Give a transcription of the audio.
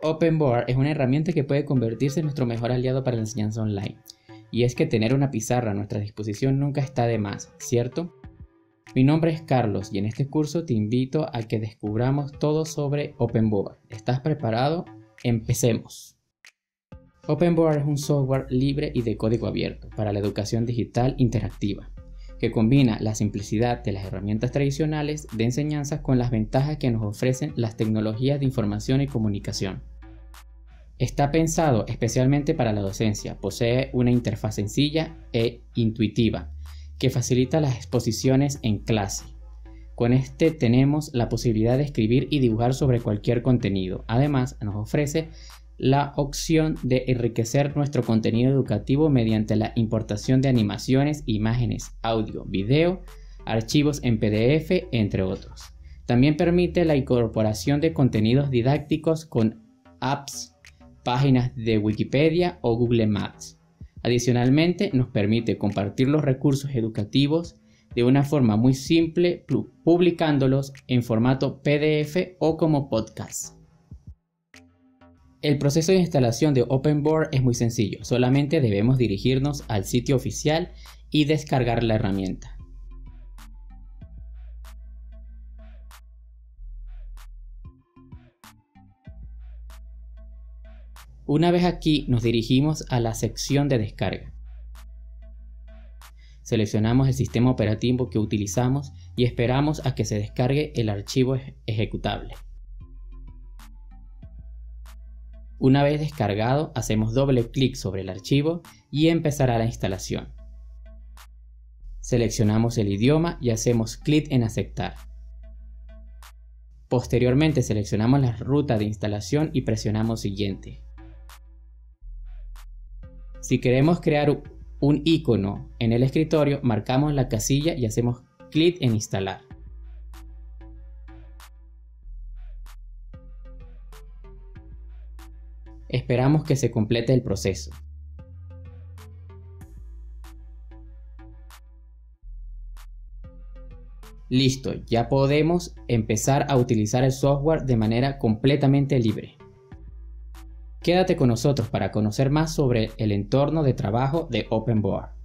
OpenBoard es una herramienta que puede convertirse en nuestro mejor aliado para la enseñanza online. Y es que tener una pizarra a nuestra disposición nunca está de más, ¿cierto? Mi nombre es Carlos y en este curso te invito a que descubramos todo sobre OpenBoard. ¿Estás preparado? Empecemos. OpenBoard es un software libre y de código abierto para la educación digital interactiva, que combina la simplicidad de las herramientas tradicionales de enseñanza con las ventajas que nos ofrecen las tecnologías de información y comunicación. Está pensado especialmente para la docencia, posee una interfaz sencilla e intuitiva que facilita las exposiciones en clase. Con este tenemos la posibilidad de escribir y dibujar sobre cualquier contenido. Además, nos ofrece la opción de enriquecer nuestro contenido educativo mediante la importación de animaciones, imágenes, audio, video, archivos en PDF, entre otros. También permite la incorporación de contenidos didácticos con apps, páginas de Wikipedia o Google Maps. Adicionalmente, nos permite compartir los recursos educativos de una forma muy simple, publicándolos en formato PDF o como podcast. El proceso de instalación de OpenBoard es muy sencillo, solamente debemos dirigirnos al sitio oficial y descargar la herramienta. Una vez aquí nos dirigimos a la sección de descarga. Seleccionamos el sistema operativo que utilizamos y esperamos a que se descargue el archivo ejecutable. Una vez descargado, hacemos doble clic sobre el archivo y empezará la instalación. Seleccionamos el idioma y hacemos clic en aceptar. Posteriormente seleccionamos la ruta de instalación y presionamos siguiente. Si queremos crear un icono en el escritorio, marcamos la casilla y hacemos clic en instalar. Esperamos que se complete el proceso. Listo, ya podemos empezar a utilizar el software de manera completamente libre. Quédate con nosotros para conocer más sobre el entorno de trabajo de OpenBoard.